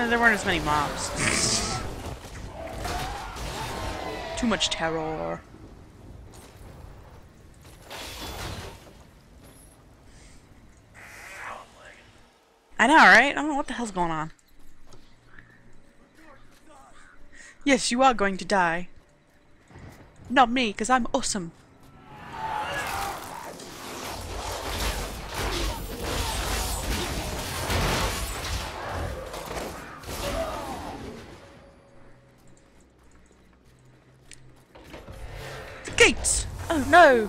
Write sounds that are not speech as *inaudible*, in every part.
Uh, there weren't as many mobs. Too much terror. I know, right? I don't know what the hell's going on. Yes, you are going to die. Not me, because I'm awesome. I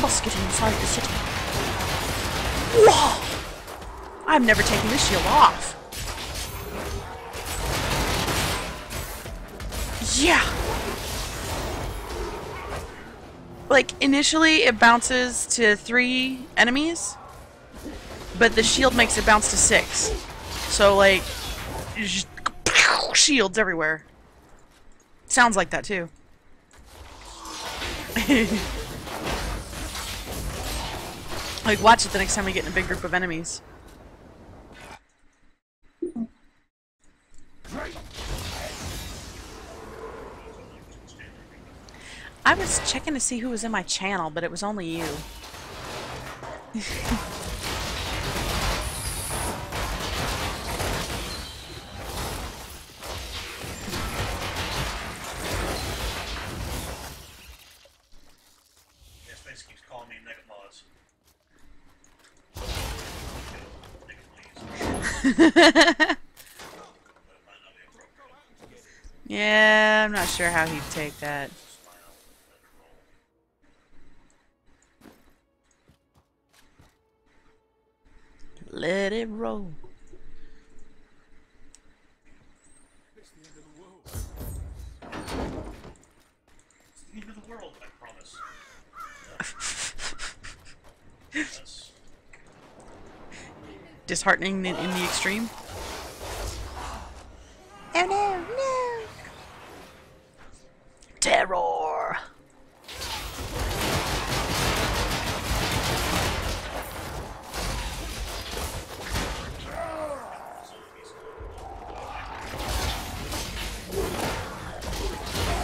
must get inside the city. Whoa! I'm never taking this shield off. Yeah! Like, initially it bounces to three enemies, but the shield makes it bounce to six. So, like, shields everywhere. Sounds like that, too. *laughs* like, watch it the next time we get in a big group of enemies. I was checking to see who was in my channel, but it was only you. *laughs* *laughs* Yeah, I'm not sure how he'd take that. Let it roll. It's the end of the world, I promise. *laughs* Disheartening in, in the extreme. Oh no, no! Terror!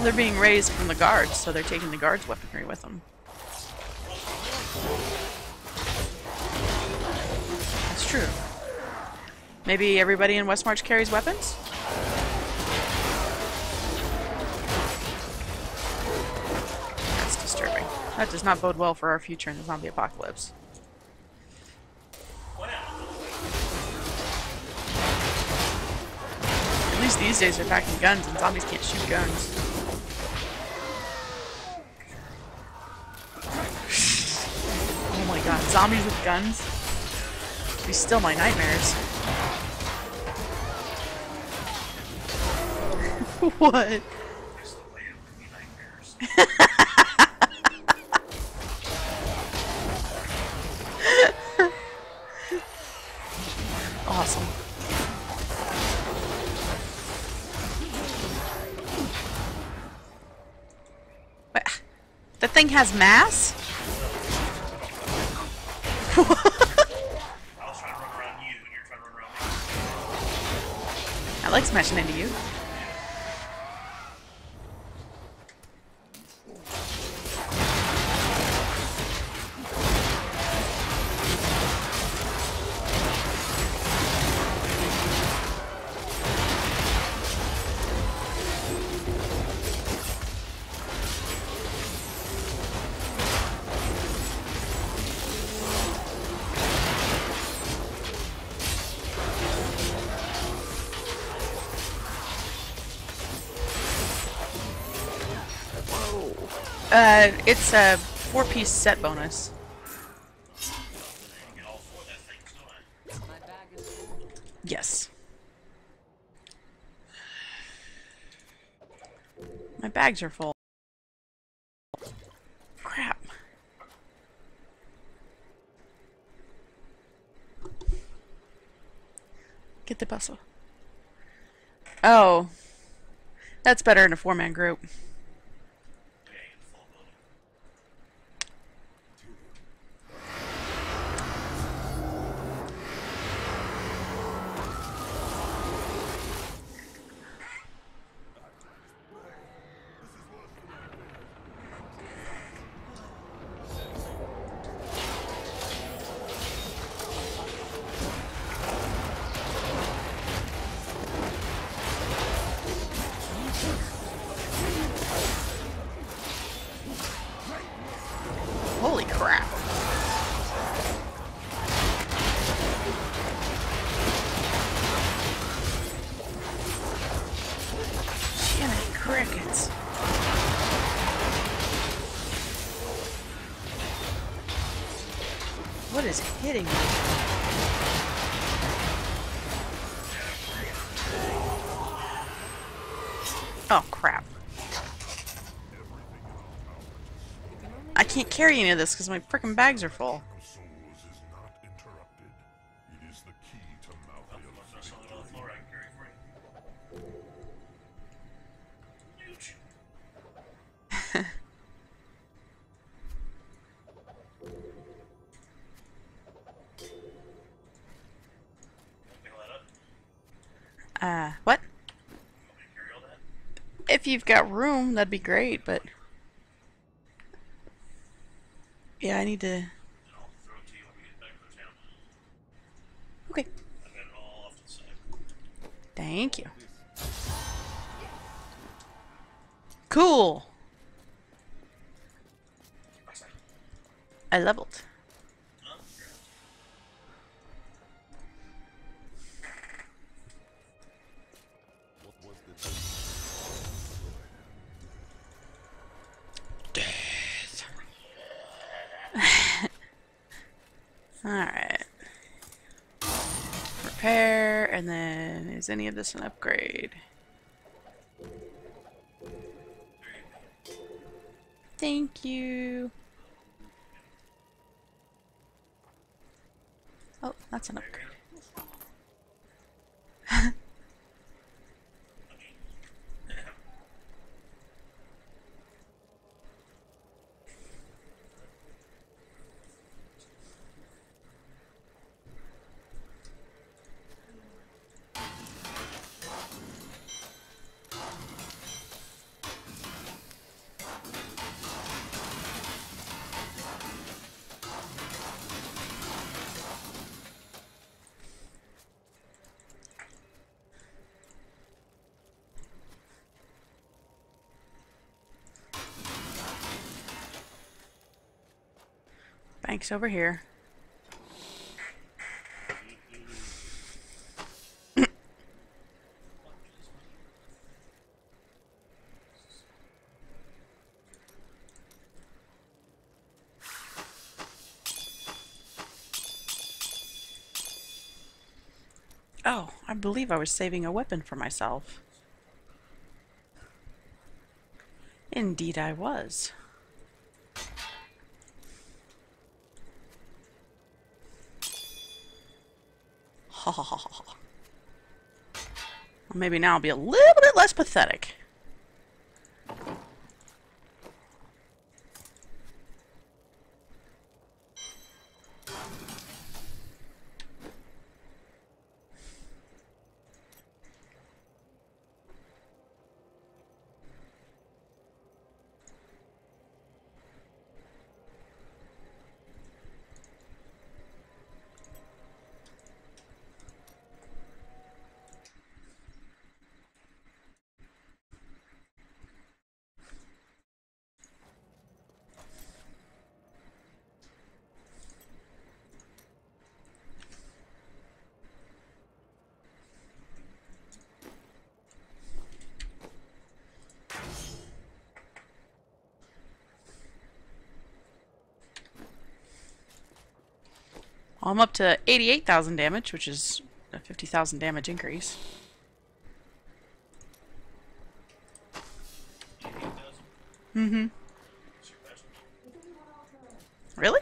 They're being raised from the guards, so they're taking the guards' weaponry with them. Maybe everybody in Westmarch carries weapons? That's disturbing. That does not bode well for our future in the zombie apocalypse. At least these days they're packing guns and zombies can't shoot guns. *sighs* oh my god, zombies with guns? Be still my nightmares. *laughs* what? *laughs* The way of me nightmares. Awesome. What? That thing has mass? *laughs* I was trying to run around you, and you're trying to run around me. I like smashing into you. It's a four-piece set bonus. Yes. My bags are full. Crap. Get the bustle. Oh. That's better in a four-man group. Hitting me? Oh, crap. I can't carry any of this because my freaking bags are full. You've got room, that'd be great, but... Yeah, I need to... Okay. Thank you. Cool. I leveled. Alright. Repair, and then is any of this an upgrade? Thank you. Oh, that's an upgrade. *laughs* Bank's over here. Oh, I believe I was saving a weapon for myself. Indeed I was. Maybe now I'll be a little bit less pathetic. I'm up to 88,000 damage, which is a 50,000 damage increase. Mm-hmm. Really?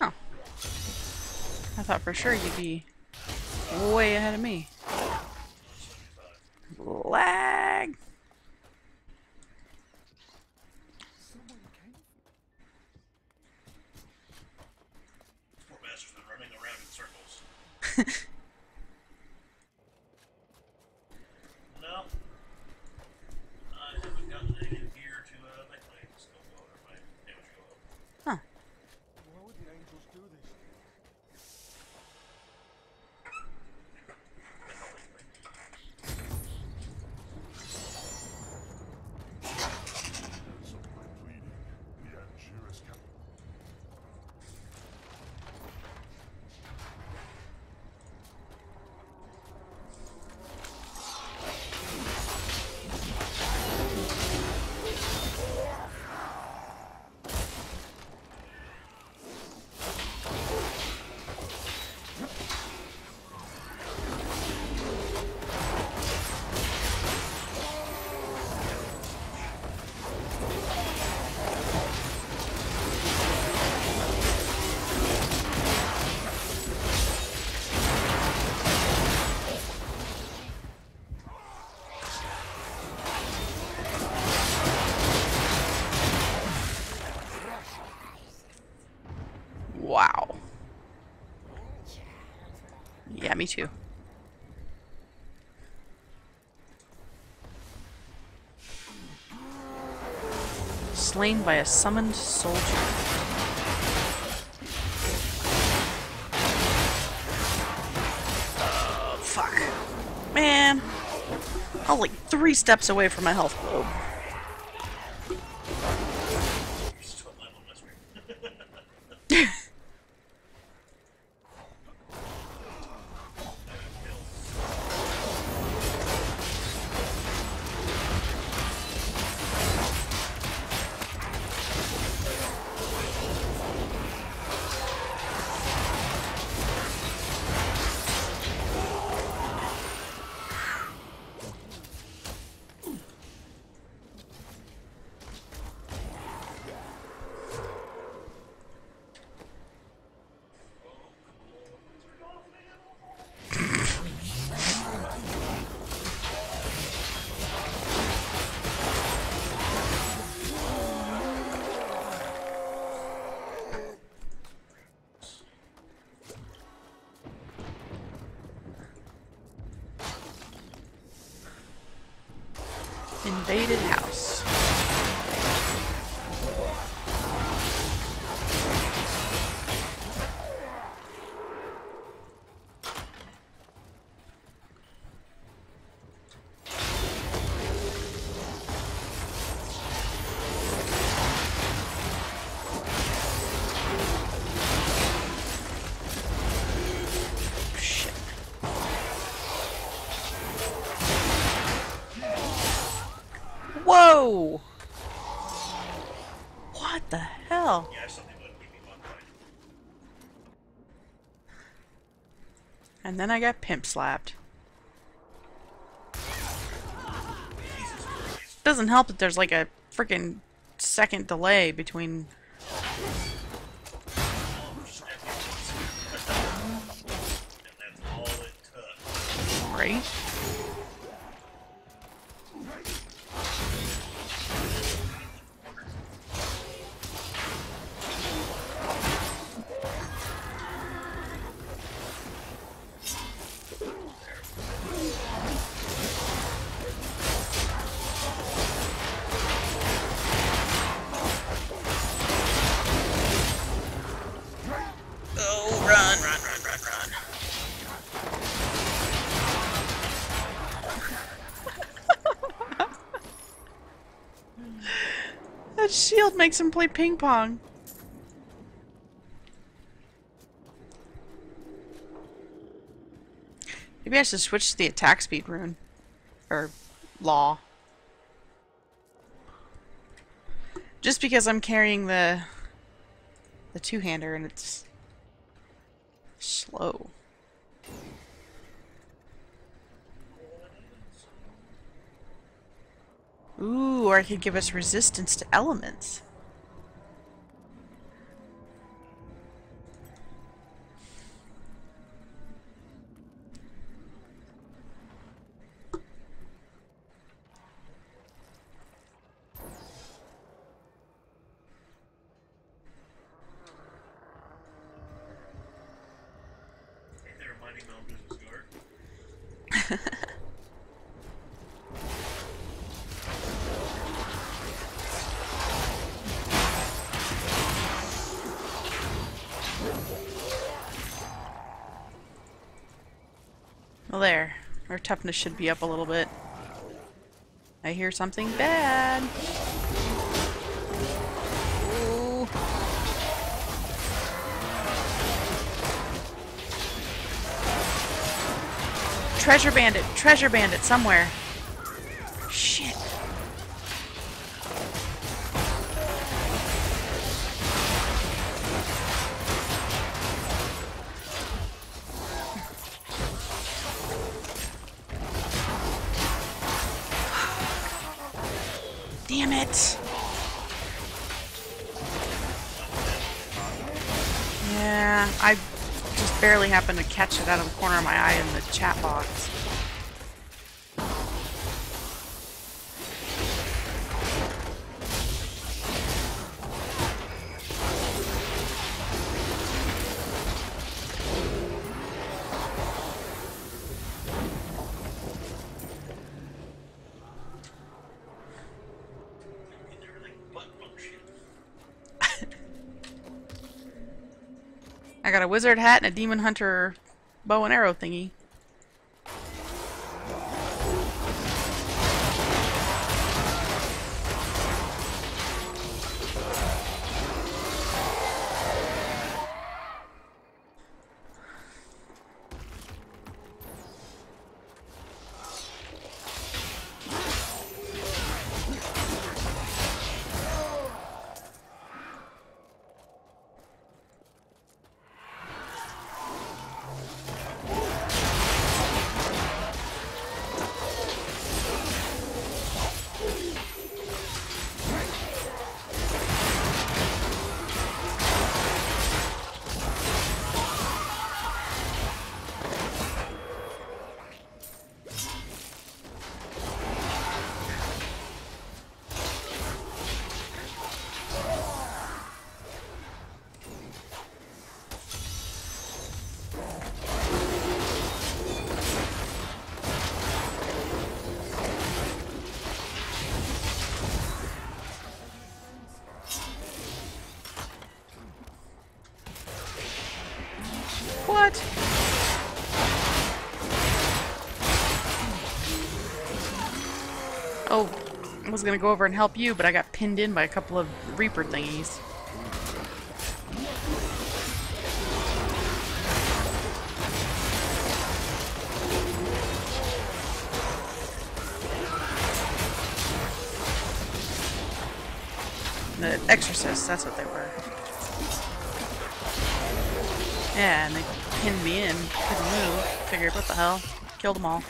Oh. I thought for sure you'd be way ahead of me. Lag. Too. Slain by a summoned soldier. Oh, fuck. Man. I like three steps away from my health globe. What the hell? And then I got pimp slapped. Doesn't help that there's like a freaking second delay between. Makes him play ping pong. Maybe I should switch to the attack speed rune. Or law. Just because I'm carrying the the two-hander and it's slow. Ooh, or it could give us resistance to elements. Well, there. Our toughness should be up a little bit. I hear something bad. Treasure bandit, treasure bandit somewhere. Happened to catch it out of the corner of my eye in the chat box. Wizard hat and a demon hunter bow and arrow thingy. Was gonna go over and help you, but I got pinned in by a couple of Reaper thingies. The Exorcists, that's what they were. Yeah, and they pinned me in. Couldn't move. Figured, what the hell? Killed them all.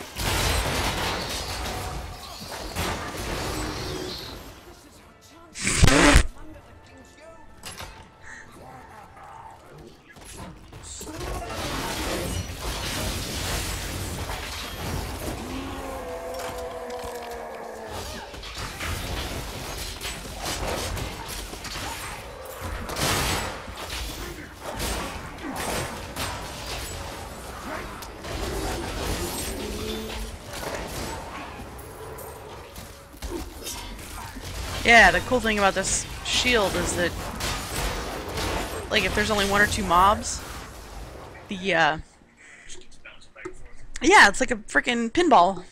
Yeah, the cool thing about this shield is that, like, if there's only one or two mobs, the, uh, yeah, it's like a freaking pinball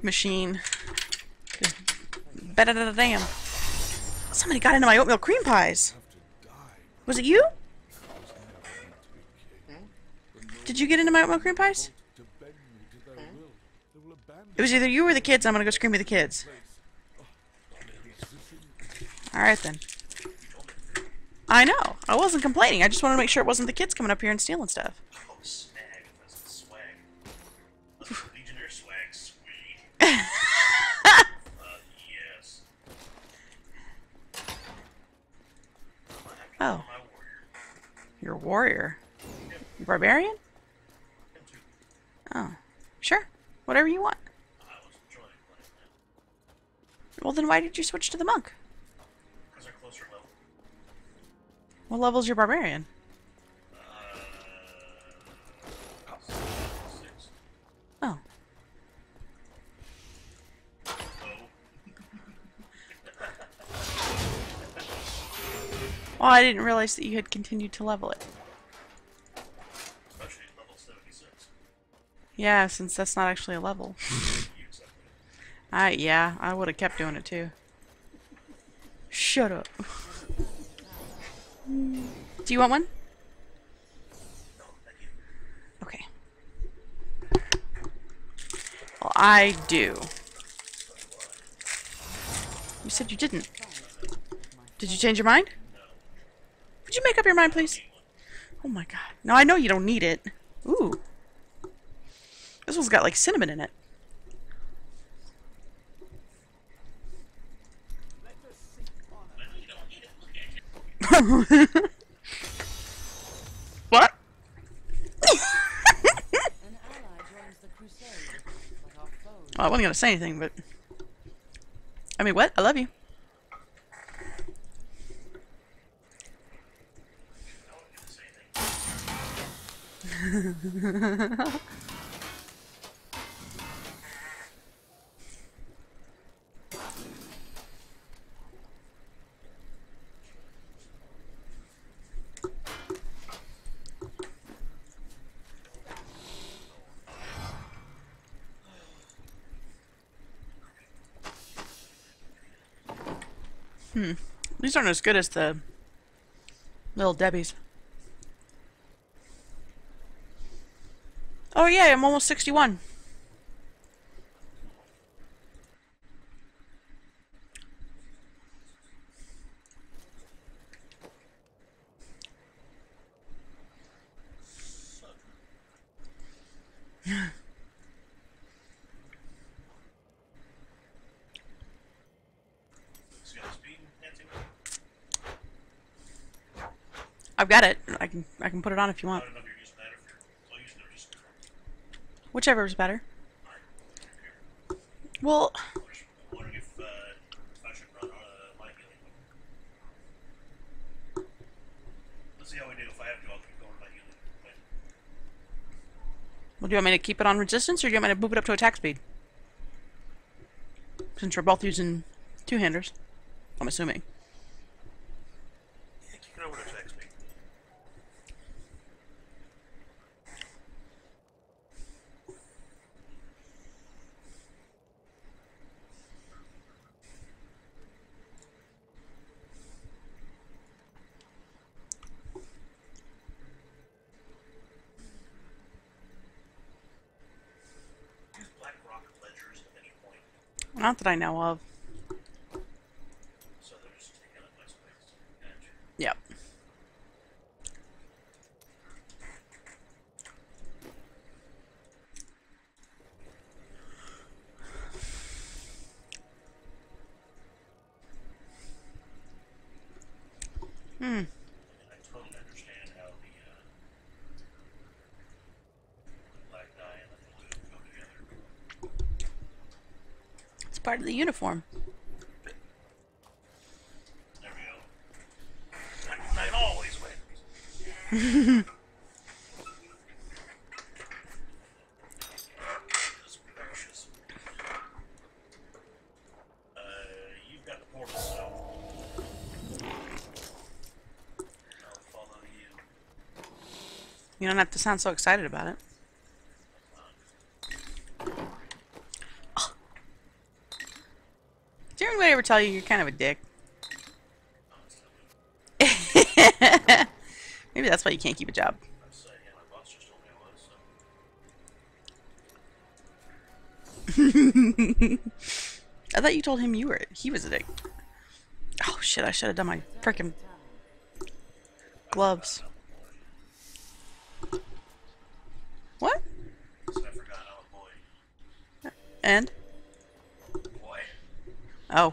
machine. Just ba-da-da-da-damn. Somebody got into my oatmeal cream pies. Was it you? Did you get into my oatmeal cream pies? It was either you or the kids. I'm gonna go scream at the kids. Alright then. I know. I wasn't complaining. I just wanted to make sure it wasn't the kids coming up here and stealing stuff. Oh, snag. That's swag. *laughs* Legionnaire swag. Sweet. *laughs* uh, yes. Oh, warrior. you're a warrior. Barbarian? Oh. Sure. Whatever you want. I was enjoying playing that. Well then why did you switch to the monk? Because they're closer level. What level's your barbarian? Uh. Oh. Oh. Well, I didn't realize that you had continued to level it. Especially level 76. Yeah, since that's not actually a level. *laughs* I yeah, I would have kept doing it too. Shut up. Do you want one? Okay. Well, I do. You said you didn't. Did you change your mind? Would you make up your mind, please? Oh my god. No, I know you don't need it. Ooh. This one's got like cinnamon in it. what? An ally joins the crusade, but our *laughs* foes *laughs* Well, I wasn't gonna say anything, but I mean, what? I love you. *laughs* These aren't as good as the little Debbie's. Oh yeah, I'm almost 61. He's got a speed enhancing. I've got it. I can I can put it on if you I want. don't know if you're using that or if you're still using it or just. Whichever is better. Well, I'm just wondering if, uh, if I should run uh, my healing. Let's see how we do. Put it on if you want. Whichever is better. But well, do you want me to keep it on resistance, or do you want me to move it up to attack speed? Since we're both using two-handers, I'm assuming. yeah, keep it over to attack speed. Use black rock ledgers at any point, Not that I know of. so they're just taking up my space. Gotcha. Yep. Hmm. And I totally understand how the, uh, the black dye and the blue go together. It's part of the uniform. There we go. Knight always *laughs* you. You don't have to sound so excited about it. Ugh. Did anybody ever tell you you're kind of a dick? *laughs* Maybe that's why you can't keep a job. I'd say, yeah, my boss *laughs* just told me I was, so. I thought you told him you were he was a dick. Oh shit! I should have done my frickin' gloves. What? So I forgot I'm a boy. And? Oh.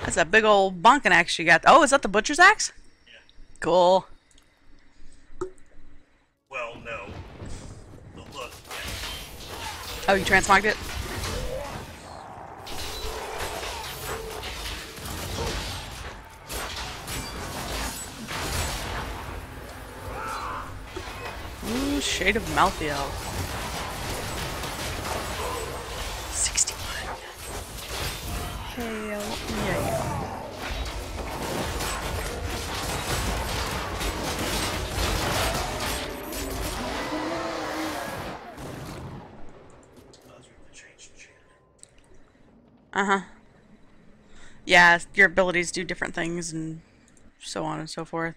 That's a big old bonking axe you got. Oh, is that the butcher's axe? Yeah. Cool. Well, no. The look, yeah. Oh, you transmogged it? Ooh, Shade of Malthael. Hell yeah. That's really changed shit. Uh huh. Yeah, your abilities do different things and so on and so forth.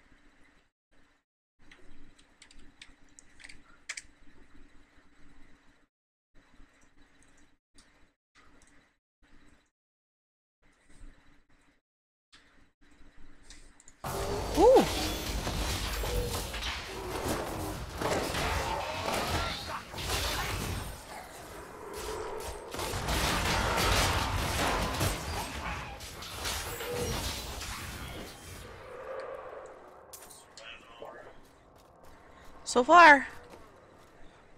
So far.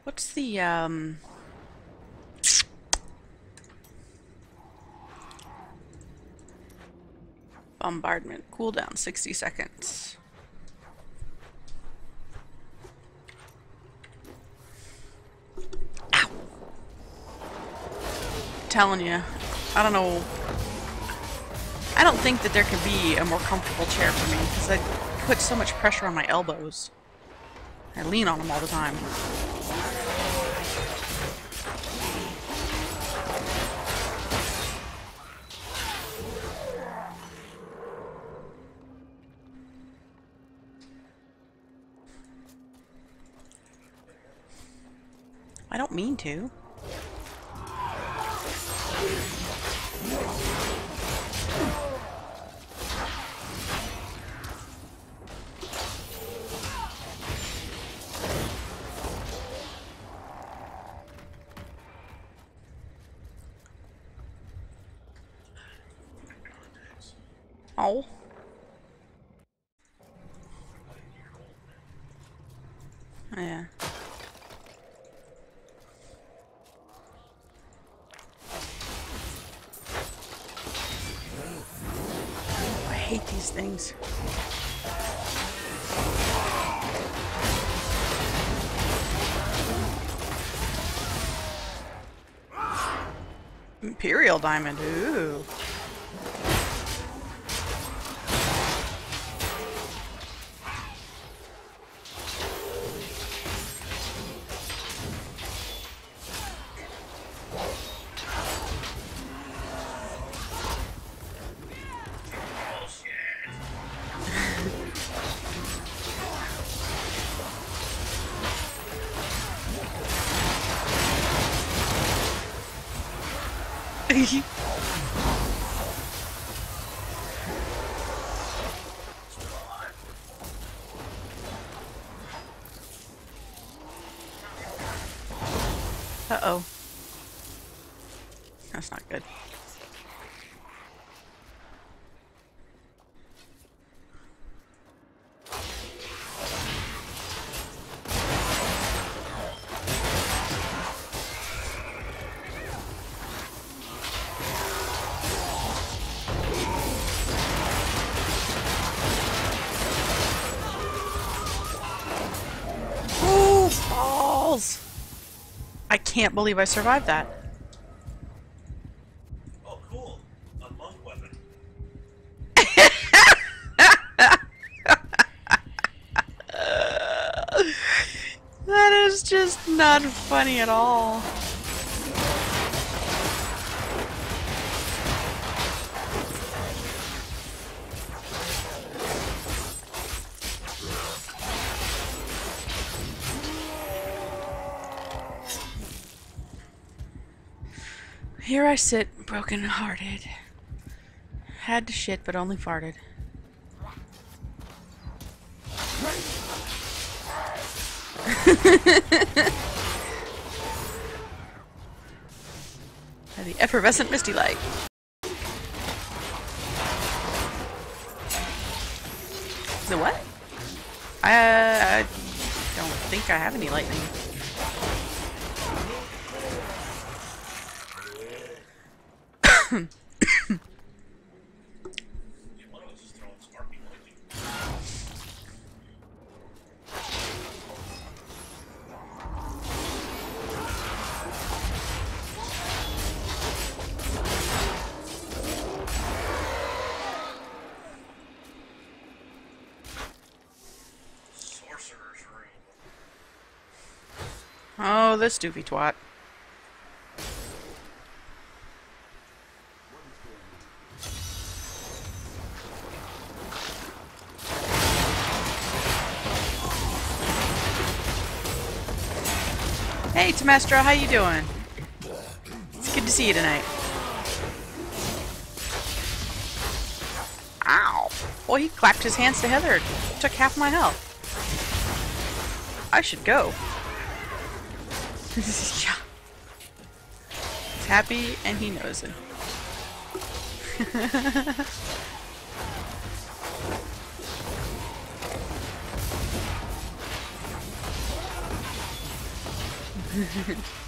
What's the um bombardment cooldown 60 seconds. Ow. telling you, I don't know. I don't think that there could be a more comfortable chair for me because I put so much pressure on my elbows. I lean on them all the time. I don't mean to. Imperial diamond, ooh. a can't believe I survived that. Oh, cool. A monk weapon. *laughs* That is just not funny at all. Here I sit, broken hearted. Had to shit, but only farted. *laughs* By the effervescent misty light. The what? I, I don't think I have any lightning. One of us is throwing sparking lightning. Sorcerer's room. This doofy twat. Hey, Temestra, how you doing? It's good to see you tonight. Ow! Well, he clapped his hands together. Took half my health. I should go. Yeah. He's happy and he knows it. *laughs*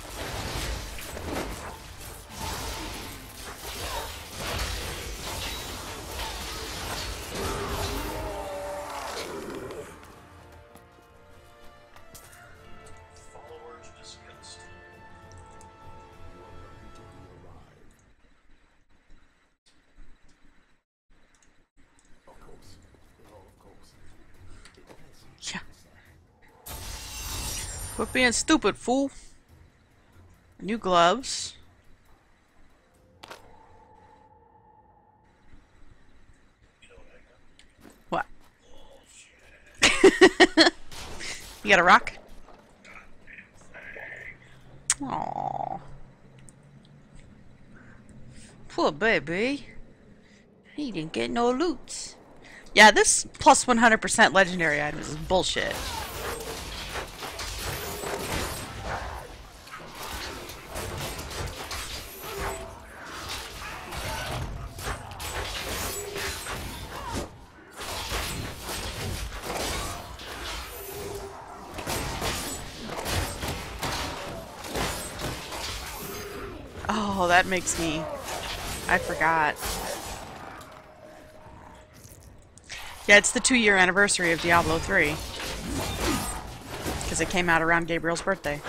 being stupid, fool. New gloves. What? *laughs* you got a rock? Aww. Poor baby. He didn't get no loot. Yeah, this plus 100% legendary item is bullshit. Makes me... I forgot. Yeah, it's the two year anniversary of Diablo 3. Because it came out around Gabriel's birthday.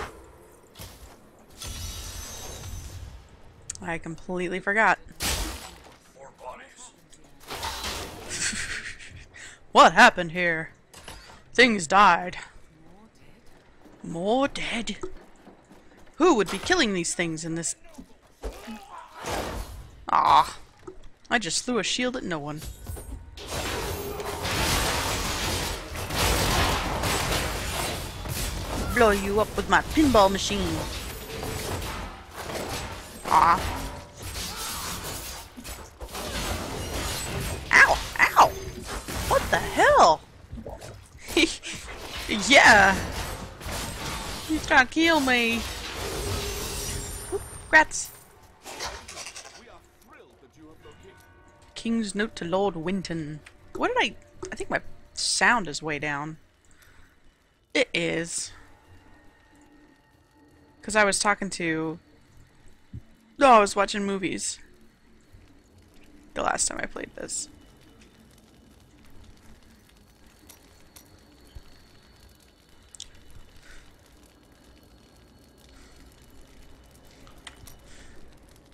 I completely forgot. *laughs* What happened here? Things died. More dead? Who would be killing these things in this... Ah, I just threw a shield at no one. Blow you up with my pinball machine. Ah. Ow! Ow! What the hell? *laughs* yeah! He's trying to kill me. Oop, Rats. We are thrilled that you have located. King's note to Lord Winton. What did I... I think my sound is way down. It is. Because I was talking to... No, I was watching movies. The last time I played this.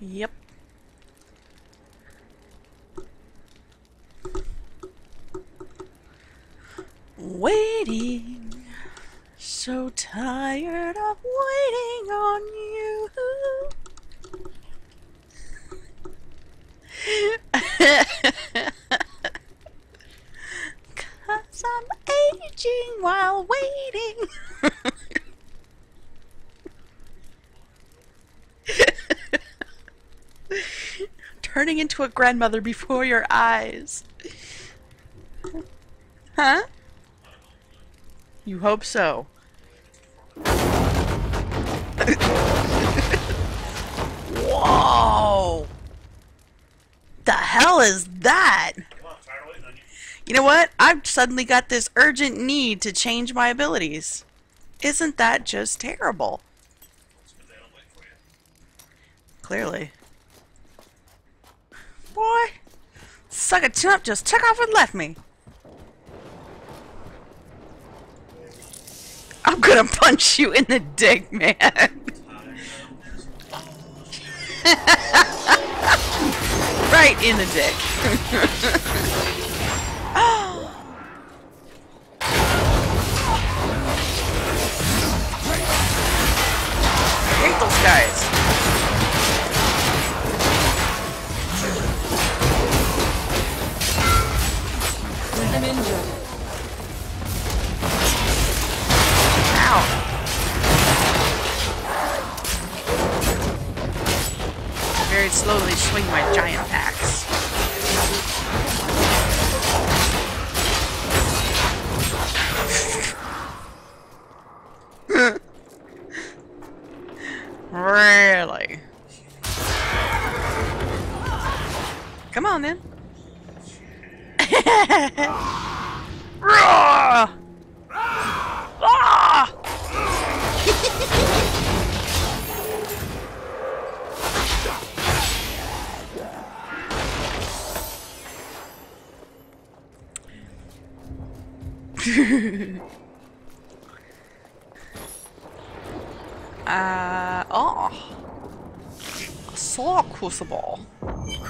Yep. Waiting. So tired of waiting on you. *laughs* Cause I'm aging while waiting. *laughs* Turning into a grandmother before your eyes. Huh? You hope so. Hell is that? You. Know what? I've suddenly got this urgent need to change my abilities. Isn't that just terrible? Clearly. Boy, sucker chump just took off and left me. I'm gonna punch you in the dick, man. *laughs* right in the dick. *laughs* Slowly swing my giant axe.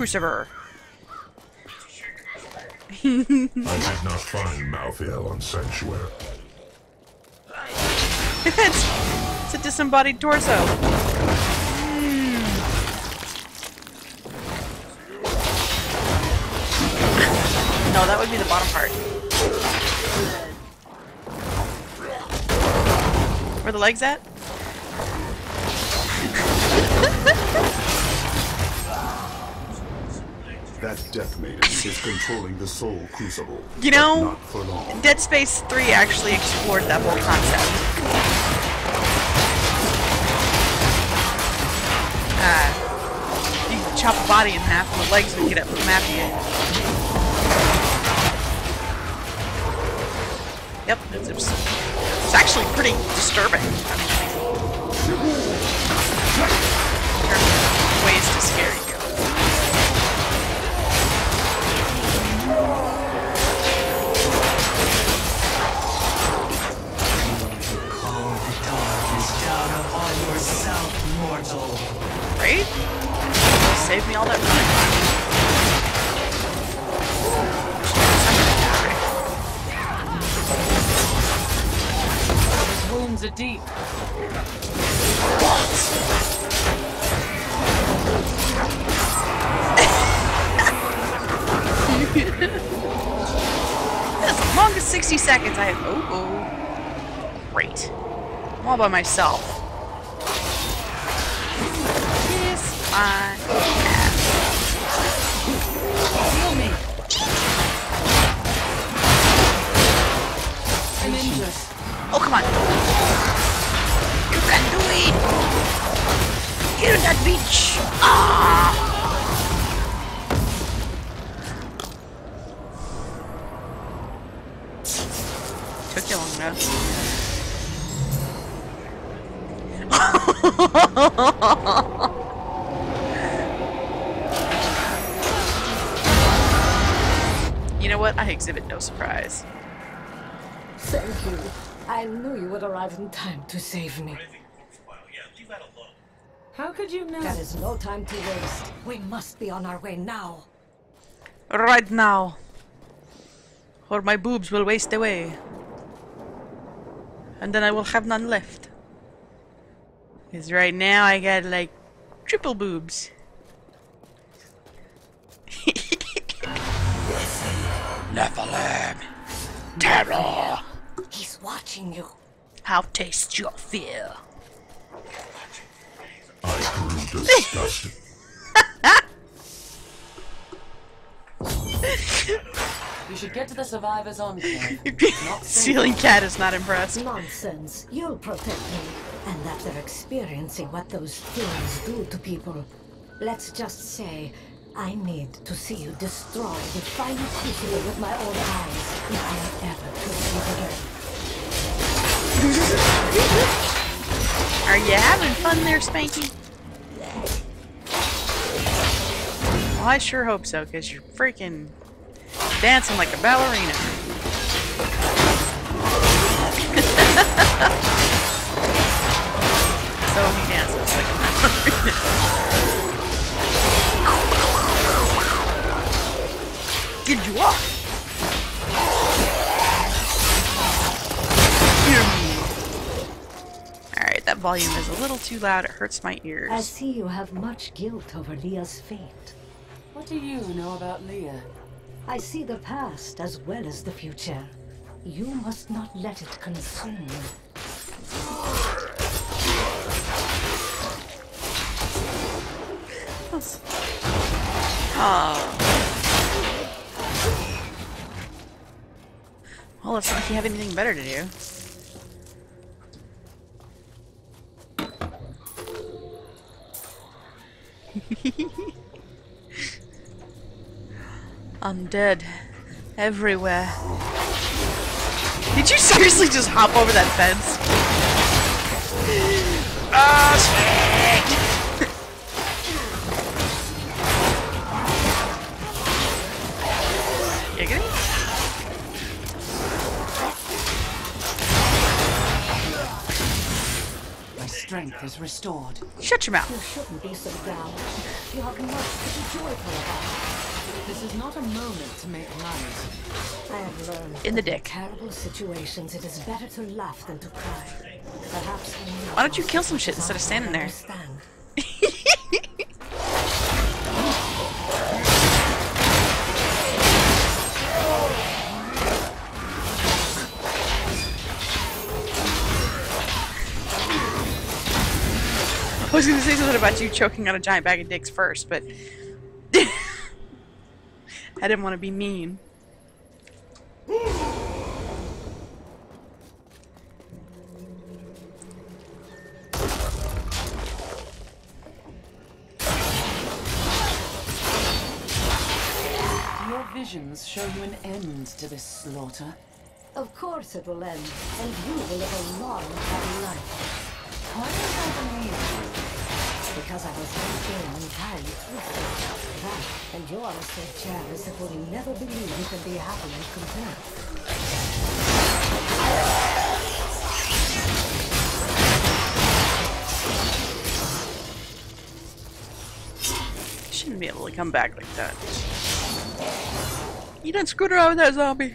Crucible. I did not find Malthael on Sanctuary. it's, it's a disembodied torso. Hmm. No, that would be the bottom part. Where the legs at? That Death Maiden is controlling the Soul Crucible. You know- not for long. Dead Space 3 actually explored that whole concept. Uh, you can chop a body in half and the legs would get up from after you. Yep, it's, it's, it's actually pretty disturbing. I mean, in terms of ways to scare you. All by myself. Arrive to save me. I think worthwhile. Yeah, leave that alone. How could you know? There is no time to waste. We must be on our way now. Right now. Or my boobs will waste away. And then I will have none left. Because right now I got like triple boobs. *laughs* Nephilim! Terror! He's watching you. How taste your fear? I grew *laughs* disgusted. You should get to the survivors enclave. *laughs* Ceiling cat is not impressed. Nonsense. You'll protect me. And after experiencing what those things do to people. Let's just say, I need to see you destroy the final crucible with my own eyes if I am ever to see it again. Are you having fun there, Spanky? Well, I sure hope so, because you're freaking dancing like a ballerina. *laughs* so he dances like a ballerina. Get you off! That volume is a little too loud. It hurts my ears. I see you have much guilt over Leah's fate. What do you know about Leah? I see the past as well as the future. You must not let it consume you. Well, it's not like you have anything better to do. *laughs* I'm dead. Everywhere. Did you seriously just hop over that fence? Ah, sweet! Strength is restored. Shut your mouth. You shouldn't be so down. You have much to be joyful about. This is not a moment to make light. I have learned In the that dick. terrible situations, it is better to laugh than to cry. Perhaps Why don't you kill some shit instead of standing there? Understand. Was gonna say something about you choking on a giant bag of dicks first, but *laughs* I didn't want to be mean. Your visions show you an end to this slaughter. Of course it will end, and you will live a long, happy life. Why do I believe you? Because I was being entirely truthful. That, and you are so jealous that will never believe you can be happy and content. Shouldn't be able to come back like that. You done screwed around with that zombie.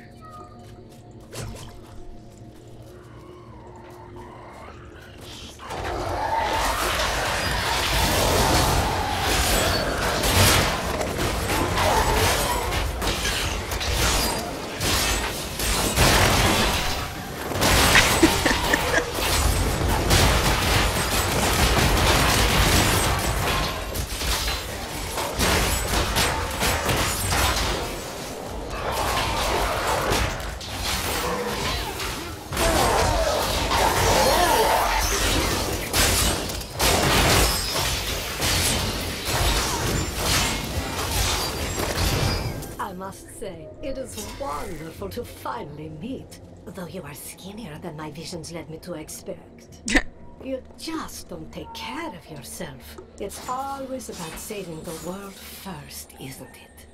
It is wonderful to finally meet. Though you are skinnier than my visions led me to expect. *laughs* You just don't take care of yourself. It's always about saving the world first, isn't it?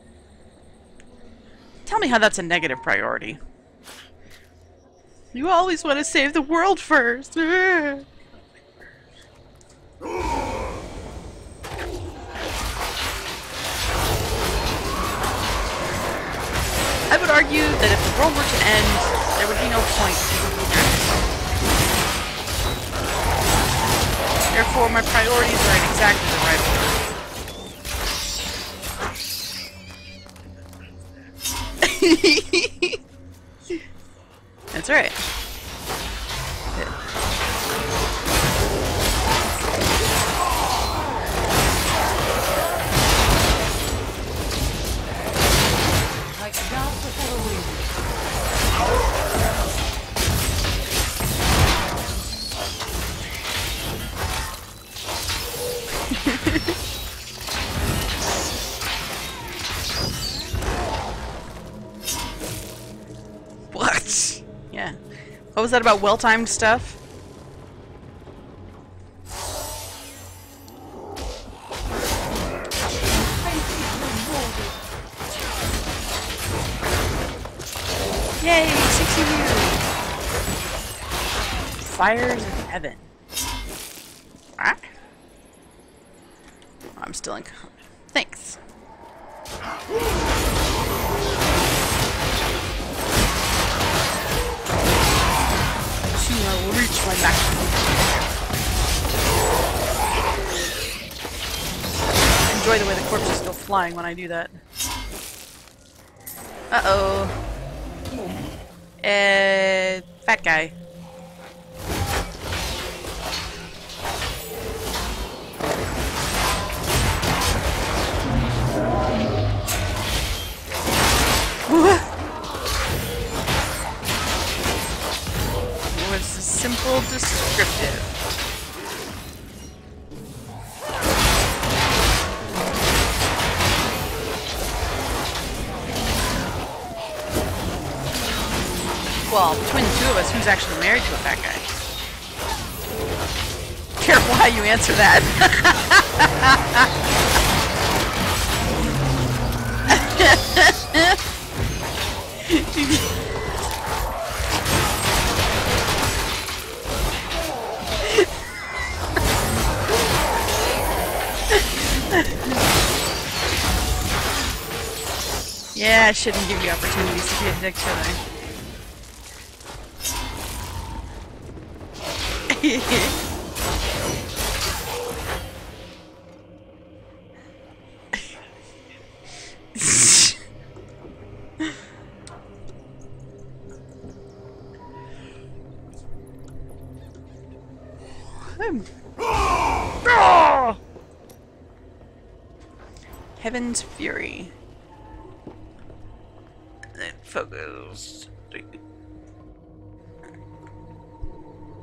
Tell me how that's a negative priority. You always want to save the world first. *laughs* *gasps* *laughs* I would argue that if the world were to end, there would be no point doing that. Therefore, my priorities are in exactly the right order. *laughs* That's right. What was that about well-timed stuff? Yay! 60 years! Fires of Heaven. Ah. I'm still in. Thanks. Maximum. Enjoy the way the corpses go flying when I do that. Uh oh. Uh, fat guy. Simple descriptive. Well, between the two of us, who's actually married to a fat guy? Careful how you answer that. *laughs* yeah, I shouldn't give you opportunities to be a dick, should I? *laughs* Heaven's Fury. Focus.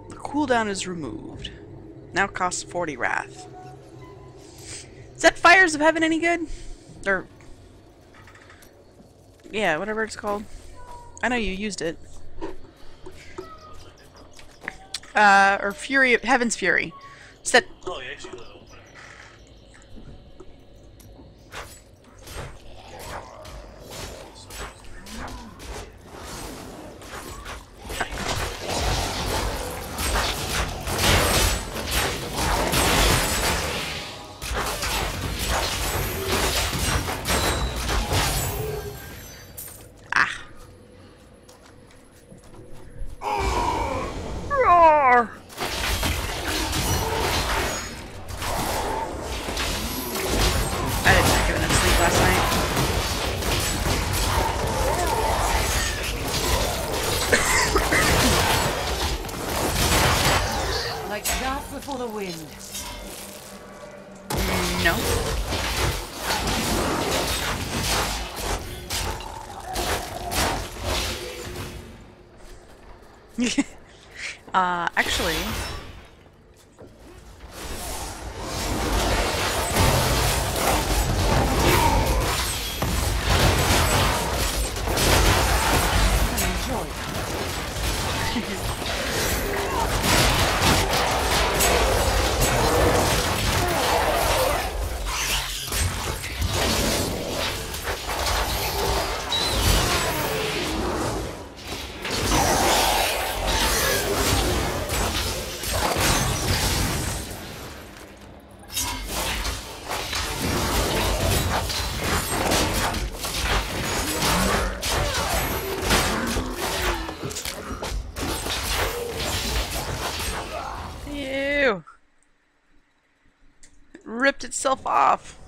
The cooldown is removed. Now costs 40 wrath. Is that Fires of Heaven any good? Or. Yeah, whatever it's called. I know you used it. Uh, or Fury, Heaven's Fury. That Oh, you uh, itself off.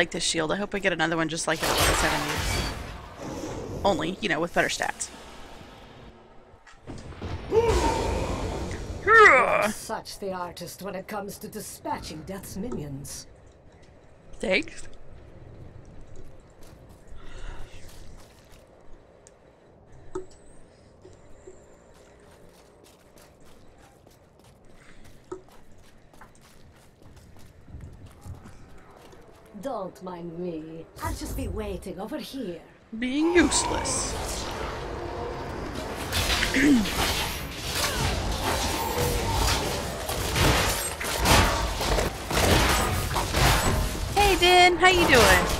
Like this shield. I hope I get another one just like it at level 70. Only, you know, with better stats. Such the artist when it comes to dispatching death's minions. Thanks. Don't mind me. I'll just be waiting over here. Being useless. *clears throat* hey, Din. How you doing?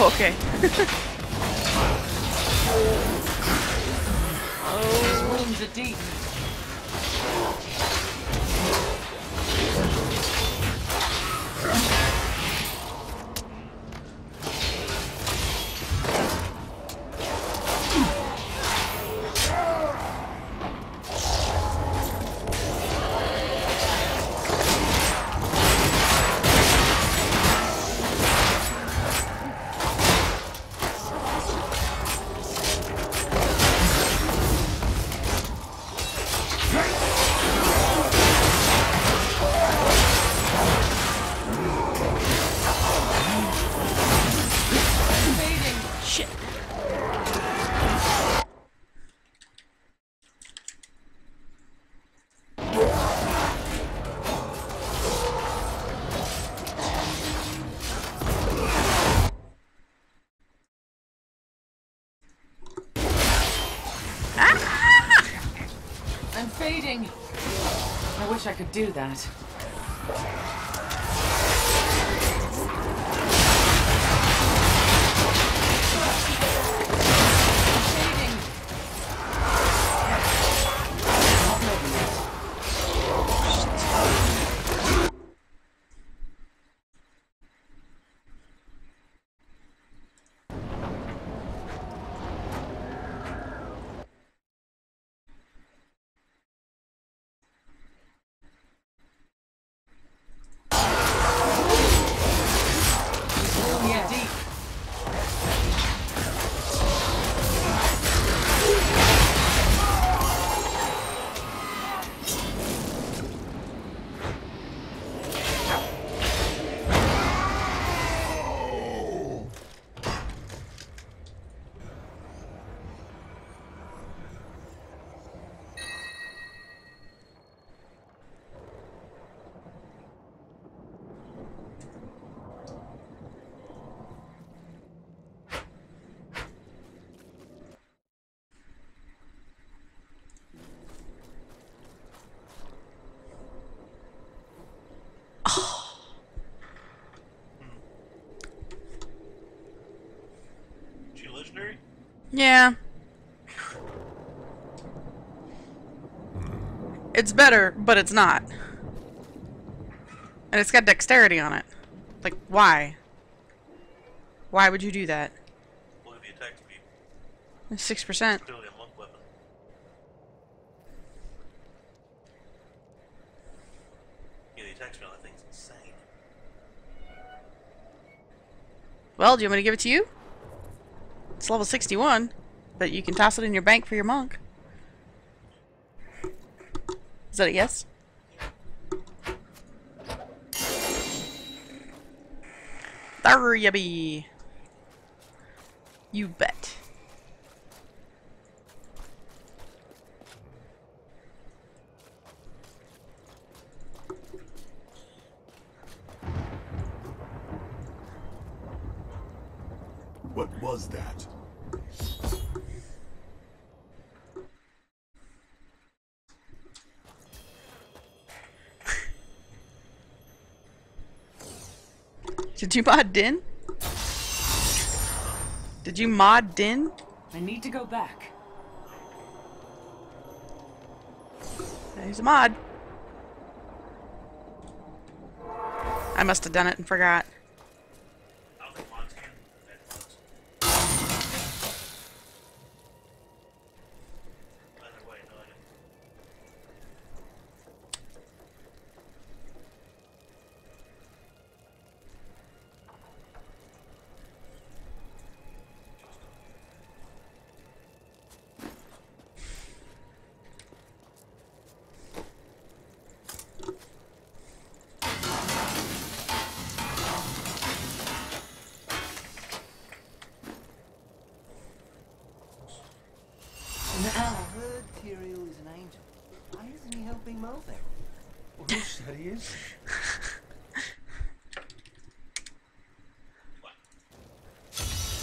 Oh, okay. I could do that. Yeah. It's better, but it's not. And it's got dexterity on it. Like, why? Why would you do that? Look at the attack speed. Six percent. Clearly a monk weapon. Yeah, the attack speed on that thing's insane. Well, do you want me to give it to you? It's level 61, but you can toss it in your bank for your monk. Is that a yes? There you be. You bet. What was that? Did you mod Din? Did you mod Din? I need to go back. There's a mod. I must have done it and forgot. I don't think mods can. That mods. Either way, no idea. Now, heard Tyrael is an angel. Why isn't he helping Malthael? Well, who said he is?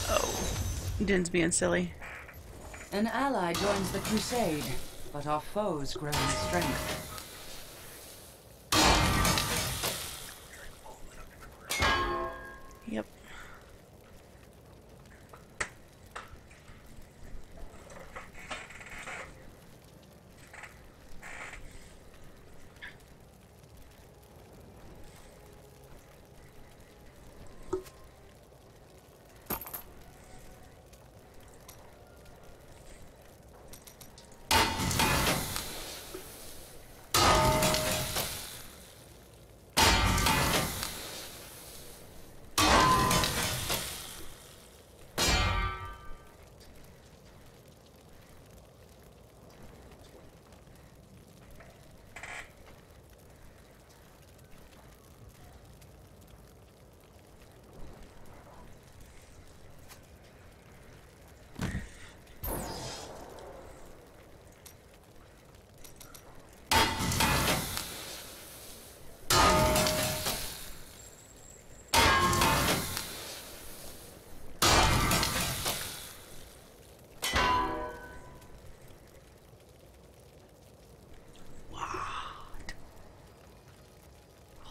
Oh. Din's being silly. an ally joins the crusade, but our foes grow in strength.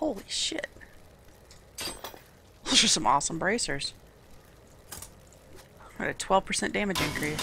Holy shit. Those are some awesome bracers. What a 12% damage increase.